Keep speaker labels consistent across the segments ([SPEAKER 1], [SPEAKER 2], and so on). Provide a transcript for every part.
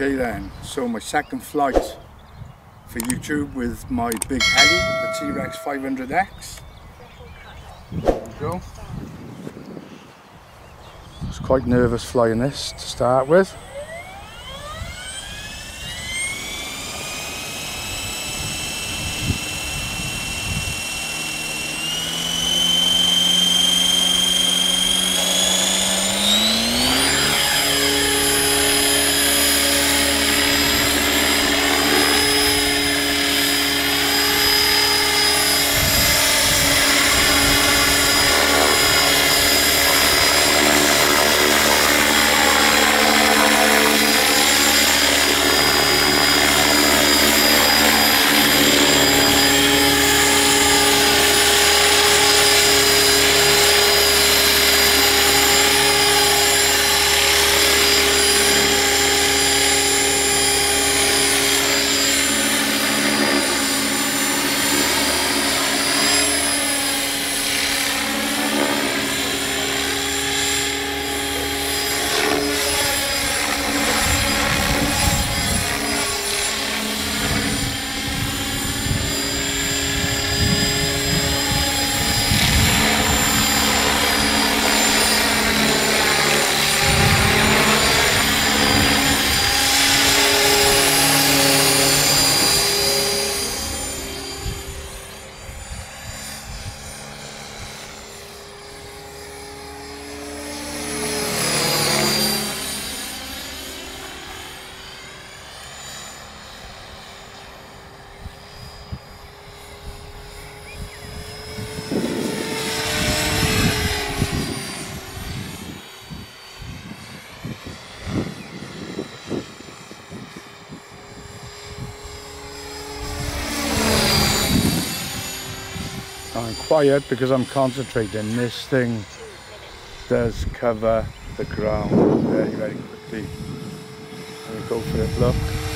[SPEAKER 1] Okay then, so my second flight for YouTube with my big heli, the T-Rex 500X. There we go. I was quite nervous flying this to start with. Quiet because I'm concentrating. This thing does cover the ground very, very quickly. Me go for it, look.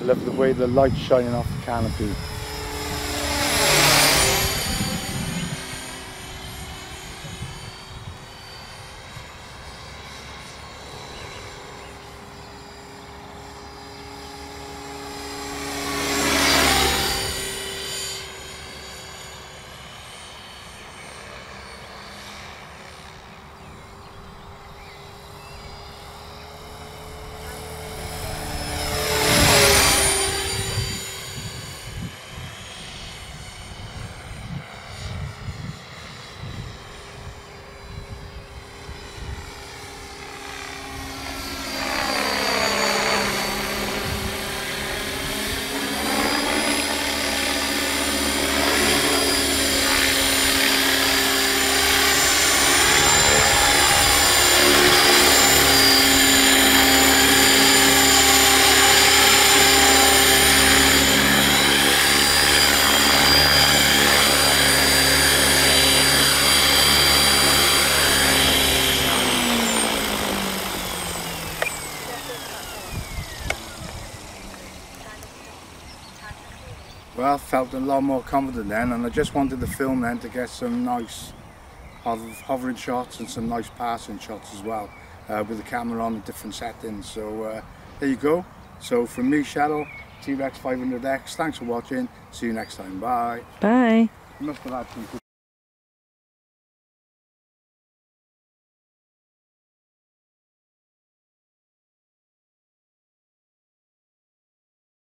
[SPEAKER 1] I love the way the light's shining off the canopy. Well, felt a lot more confident then and I just wanted the film then to get some nice hovering shots and some nice passing shots as well uh, with the camera on the different settings. So uh, there you go. So from me, Cheryl, T-Rex 500X, thanks for watching. See you next time. Bye.
[SPEAKER 2] Bye.